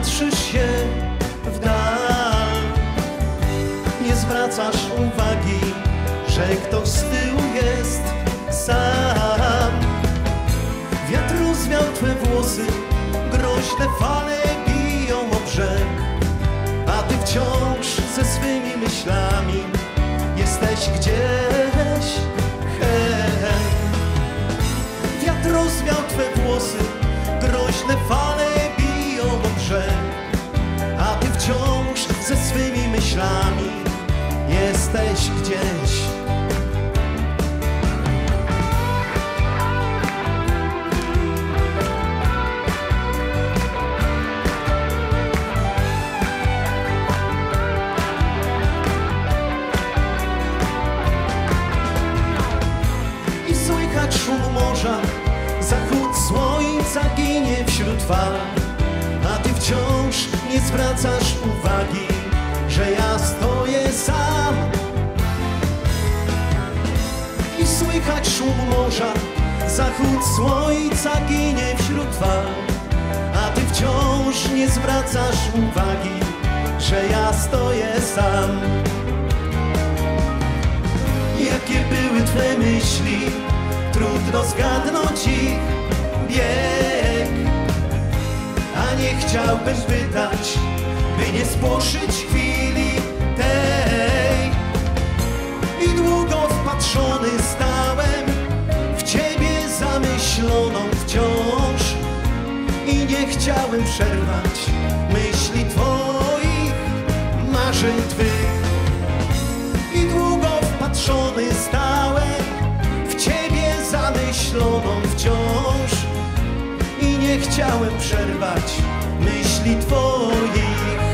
patrzysz się w dal. Nie zwracasz uwagi, że ktoś z tyłu jest sam. Wiatr rozwiał twe włosy, groźne fale biją o brzeg, a ty wciąż ze swymi myślami jesteś gdzieś. Hej. Wiatr rozwiał twe włosy, morza. Zachód słońca ginie wśród fal, a ty wciąż nie zwracasz uwagi, że ja stoję sam. I słychać szum morza, zachód słońca ginie wśród fal, a ty wciąż nie zwracasz uwagi, że ja stoję sam. Jakie były Twe myśli? Trudno zgadnąć ich bieg. A nie chciałbym pytać, by nie spłoszyć chwili tej. I długo wpatrzony stałem w Ciebie zamyśloną wciąż. I nie chciałem przerwać myśli Twoich, marzeń Twych chciałem przerwać myśli twoich.